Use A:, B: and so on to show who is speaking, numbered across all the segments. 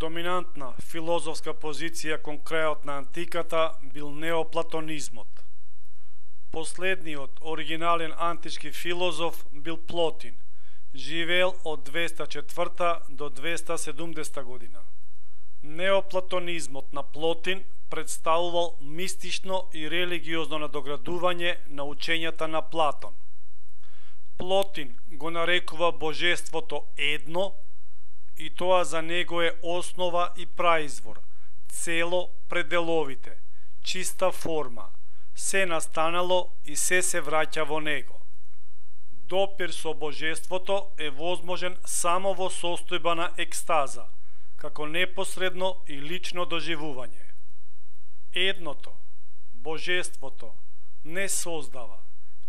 A: Доминантна филозофска позиција кон крајот на антиката бил неоплатонизмот. Последниот оригинален антички филозоф бил Плотин, живеел од 204 до 270 година. Неоплатонизмот на Плотин представувал мистично и религиозно надоградување на учењата на Платон. Плотин го нарекува божеството едно и тоа за него е основа и праизвор, цело пределовите, чиста форма, се настанало и се се враќа во него. Допир со божеството е возможен само во состојба на екстаза, како непосредно и лично доживување. Едното, божеството, не создава,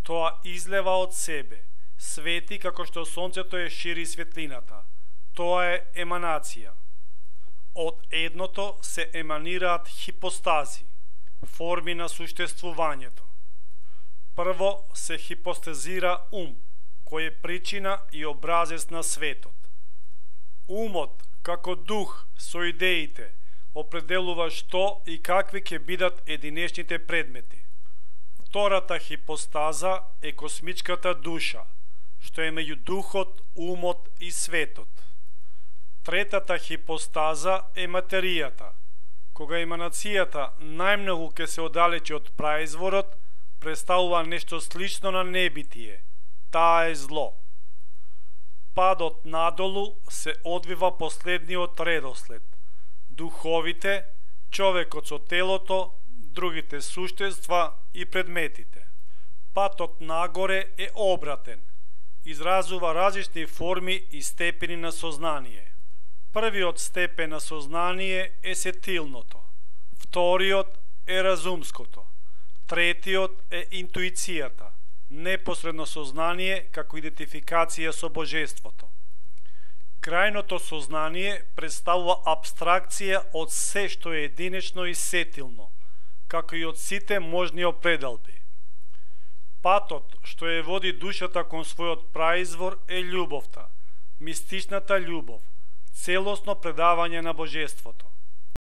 A: тоа излева од себе, свети како што сонцето е шири светлината – Тоа е еманација. Од едното се еманираат хипостази, форми на суштествувањето. Прво се хипостезира ум, кој е причина и образец на светот. Умот, како дух со идеите, определува што и какви ќе бидат единечните предмети. Втората хипостаза е космичката душа, што е меѓу духот, умот и светот. Третата хипостаза е материјата. Кога еманацијата најмногу ке се оддалечи од праизворот, представува нешто слично на небитие. Таа е зло. Падот надолу се одвива последниот редослед. Духовите, човекот со телото, другите суштества и предметите. Патот нагоре е обратен. Изразува различни форми и степени на сознание. Првиот степен на сознание е сетилното, вториот е разумското, третиот е интуицијата, непосредно сознание како идентификација со божеството. Крајното сознание представува абстракција од се што е единечно и сетилно, како и од сите можни определби. Патот што е води душата кон својот праизвор е љубовта, мистичната љубов, целосно предавање на Божеството.